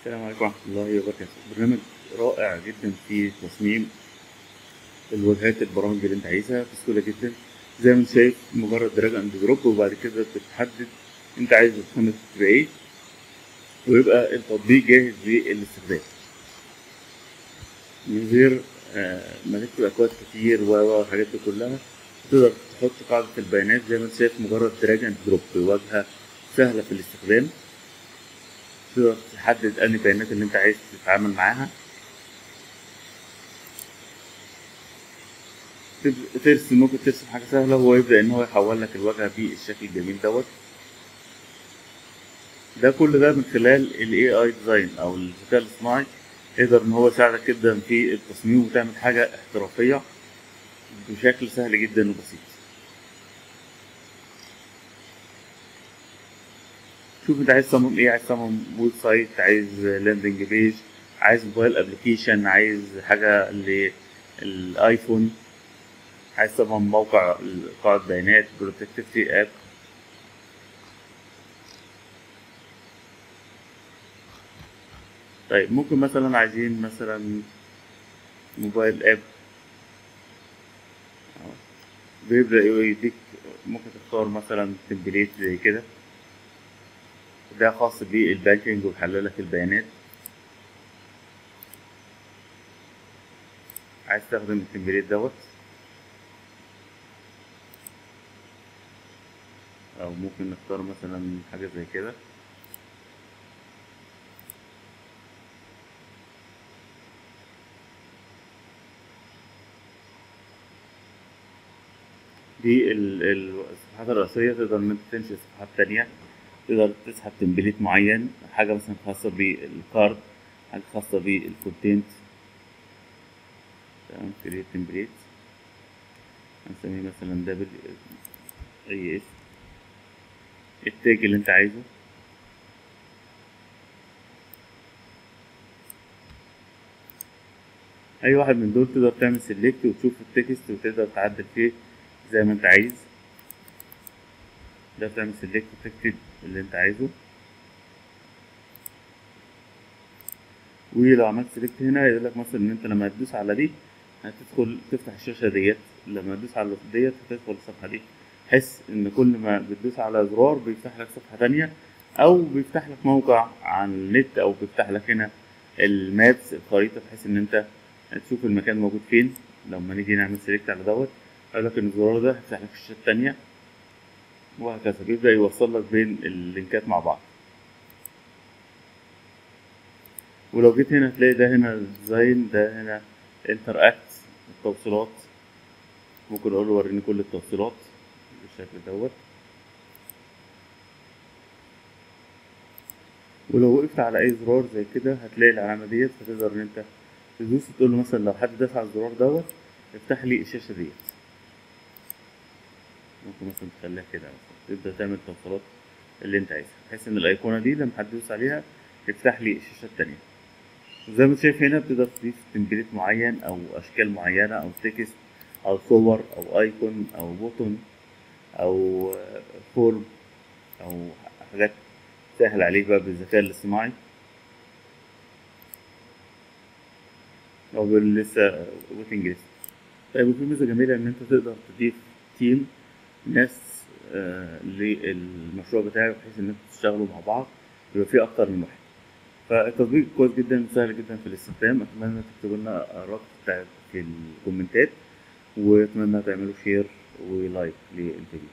السلام عليكم ورحمة الله وبركاته. برنامج رائع جدا في تصميم الواجهات البرامج اللي انت عايزها بسهولة جدا. زي ما انت شايف مجرد drag and drop وبعد كده بتحدد انت عايز الخانة تبقى إيه ويبقى التطبيق جاهز للاستخدام. من غير آه، ما تكتب أكواد كتير و و الحاجات دي كلها تقدر تحط قاعدة البيانات. زي ما انت شايف مجرد drag and drop واجهة سهلة في الاستخدام. تقدر تحدد أنهي البيانات اللي أنت عايز تتعامل معاها. ترسم ممكن ترسم حاجة سهلة وهو يبدأ إن هو يحول لك الواجهة بالشكل الجميل دوت. ده كل ده من خلال ال AI design أو الذكاء الاصطناعي يقدر إن هو يساعدك جدا في التصميم وتعمل حاجة احترافية بشكل سهل جدا وبسيط. شوف انت عايز تصمم إيه؟ عايز تصمم website عايز landing page عايز mobile application عايز حاجة لل iPhone عايز تصمم موقع قاعدة بيانات productivity app طيب ممكن مثلا عايزين مثلا mobile app بيبدأ يديك ممكن تختار مثلا template زي كده. ده خاص بال banking ويحلل لك البيانات. عايز تستخدم ال template دوت؟ أو ممكن نختار مثلا حاجة زي كده. دي ال- ال- الصفحات الرئيسية تقدر إن أنت تنشئ صفحات تانية. تقدر تسحب template معين حاجة مثلا خاصة بال card حاجة خاصة بال content. تمام create template هنسميه مثلا WAS ال tag اللي انت عايزه. أي واحد من دول تقدر تعمل select وتشوف ال text وتقدر تعدل فيه زي ما انت عايز. ده تعمل select وتكتب اللي انت عايزه. ولو عملت select هنا يقول لك مثلا إن انت لما تدوس على دي هتدخل تفتح الشاشة ديت. لما تدوس على ديت هتدخل الصفحة دي. حس إن كل ما بتدوس على زرار بيفتح لك صفحة تانية أو بيفتح لك موقع عن النت أو بيفتح لك هنا ال maps الخريطة بحيث إن أنت تشوف المكان موجود فين. لما نيجي نعمل select على دوت قال لك إن الزرار ده هيفتح لك الشاشة التانية. وهكذا. بيبدأ يوصل لك بين اللينكات مع بعض. ولو جيت هنا هتلاقي ده هنا ال design ده هنا interact التوصيلات. ممكن أقول له وريني كل التوصيلات بالشكل دوت. ولو وقفت على أي زرار زي كده هتلاقي العلامة ديت فتقدر إن أنت تدوس تقول له مثلا لو حد داس على الزرار دوت افتح لي الشاشة ديت. ممكن مثلا تخليها كده مثلا تبدأ تعمل التوصيلات اللي انت عايزها. بحيث إن الأيقونة دي لما حد يدوس عليها يفتح لي الشاشة التانية. وزي ما شايف هنا بتقدر تضيف template معين أو أشكال معينة أو text أو صور أو icon أو button أو form أو حاجات سهل عليك بقى بالذكاء الاصطناعي. أو لسه waiting list طيب وفي ميزة جميلة إن أنت تقدر تضيف team ناس آه للمشروع بتاعك بحيث إن أنتوا تشتغلوا مع بعض يبقى في أكتر من واحد. فالتطبيق كويس جدا سهل جدا في الاستخدام. أتمنى تكتبوا لنا بتاعت في الكومنتات وأتمنى تعملوا شير ولايك للفيديو.